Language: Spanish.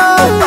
no